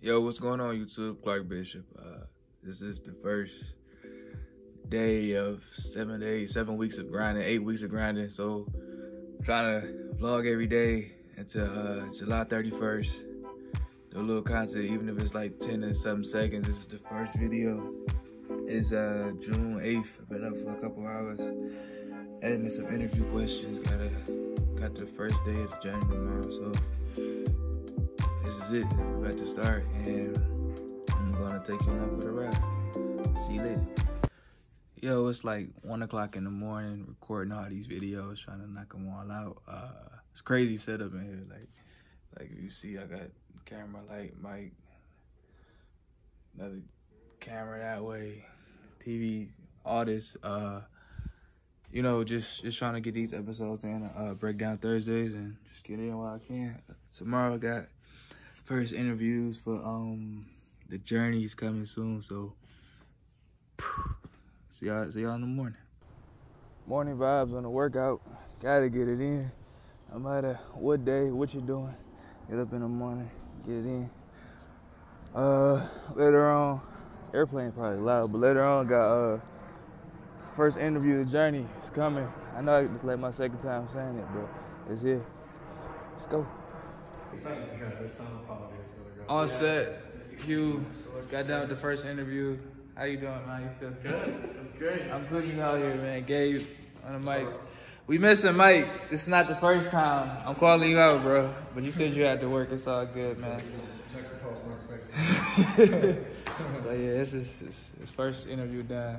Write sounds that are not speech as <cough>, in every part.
Yo, what's going on YouTube? Clark Bishop. Uh, this is the first day of seven days, seven weeks of grinding, eight weeks of grinding. So I'm trying to vlog every day until uh, July 31st. Do a little content, even if it's like 10 and some seconds. This is the first video. It's uh, June 8th. I've been up for a couple hours. Editing some interview questions. Gotta got the first day of the tomorrow. So is it. We're about to start and I'm gonna take you along for the ride. See you later. Yo, it's like one o'clock in the morning, recording all these videos, trying to knock them all out. Uh, it's crazy setup in here. Like, like you see, I got camera, light, mic, another camera that way, TV, all this. Uh, you know, just just trying to get these episodes in, uh, break down Thursdays, and just get in while I can. Tomorrow I got first interviews for um the journey's coming soon, so see y'all see y'all in the morning. Morning vibes on the workout. Gotta get it in. No matter what day, what you're doing, get up in the morning, get it in. Uh, later on, airplane probably loud, but later on got uh first interview the journey is coming. I know it's like my second time saying it, but it's here. Let's go. All set. Hugh got done with the first interview. How you doing, man? You feel Good. That's great. I'm putting you out here, man. Gabe on the mic. We missing Mike. This is not the first time. I'm calling you out, bro. But you said you had to work. It's all good, man. Checks the post, Mark but yeah, this is his first interview done.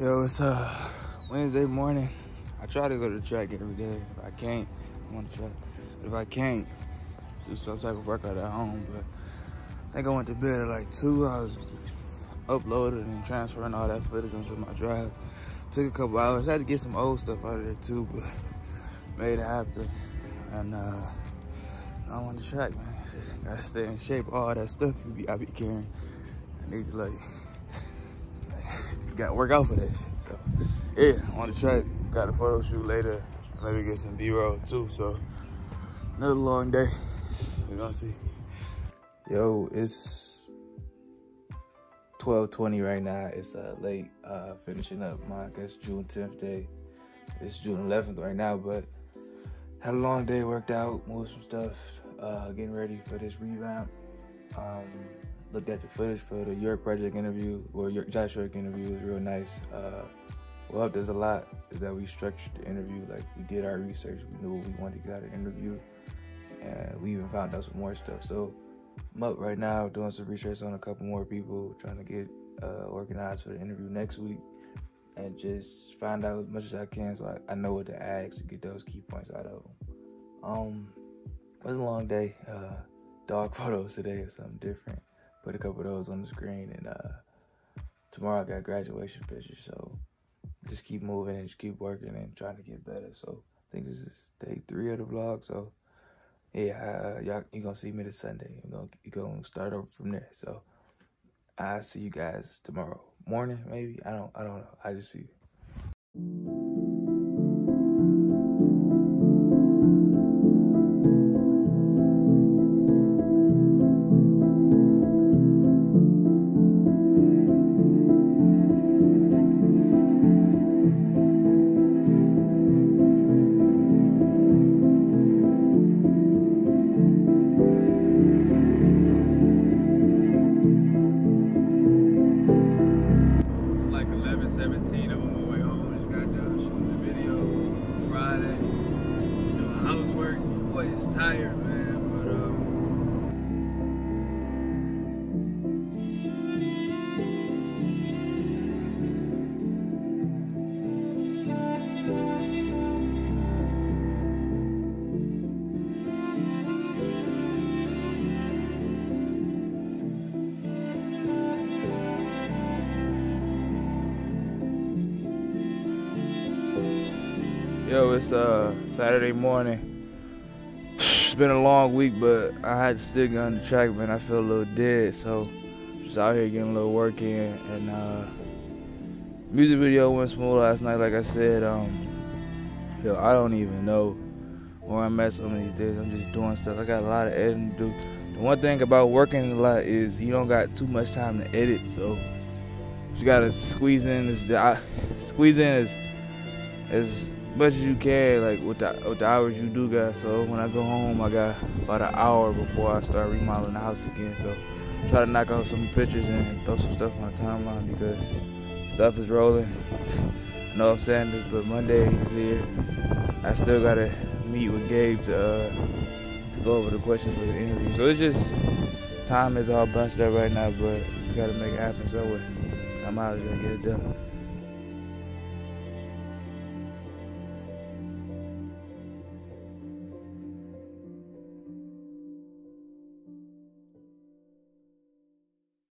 Yo, it's uh Wednesday morning. I try to go to the track every day. If I can't, I'm on the track. But if I can't, do some type of workout at home. But I think I went to bed at like two. I was uploading and transferring all that footage onto my drive. Took a couple hours. I had to get some old stuff out of there too, but made it happen. And uh, I'm on the track, man. Gotta stay in shape. All that stuff I be carrying. I need to like, gotta work out for that shit. So yeah, on the track. Got a photo shoot later. Maybe get some B-roll too. So another long day. We gonna see. Yo, it's 12:20 right now. It's uh, late. Uh, finishing up my I guess June 10th day. It's June 11th right now, but had a long day. Worked out, moved some stuff. Uh, getting ready for this revamp. Um, looked at the footage for the York Project interview, or York Josh York interview. Was real nice. Uh, well, there's a lot is that we structured the interview. Like we did our research. We knew what we wanted to get out of the interview, and we even found out some more stuff. So I'm up right now doing some research on a couple more people, trying to get uh, organized for the interview next week, and just find out as much as I can so I, I know what to ask to get those key points out of them. Um, it was a long day. Uh, dog <laughs> photos today or something different. Put a couple of those on the screen, and uh, tomorrow I got graduation pictures. So just keep moving and just keep working and trying to get better. So I think this is day three of the vlog. So yeah, uh, y'all you gonna see me this Sunday. You gonna you gonna start over from there. So I see you guys tomorrow morning, maybe. I don't I don't know. I just see you. Tired, man. But um, Yo, it's uh Saturday morning. Been a long week, but I had to stick on the track, man. I feel a little dead, so just out here getting a little work in. And uh, music video went smooth last night. Like I said, um, yo, I don't even know where I'm at some of these days. I'm just doing stuff. I got a lot of editing to do. The one thing about working a lot is you don't got too much time to edit, so you gotta squeeze in as the squeeze in as as much as you can, like with the with the hours you do got. So when I go home, I got about an hour before I start remodeling the house again. So try to knock out some pictures and throw some stuff on my timeline because stuff is rolling. <laughs> I know I'm saying this, but Monday is here. I still gotta meet with Gabe to uh, to go over the questions for the interview. So it's just time is all bunched up right now, but you gotta make it happen somewhere. I'm out here to get it done.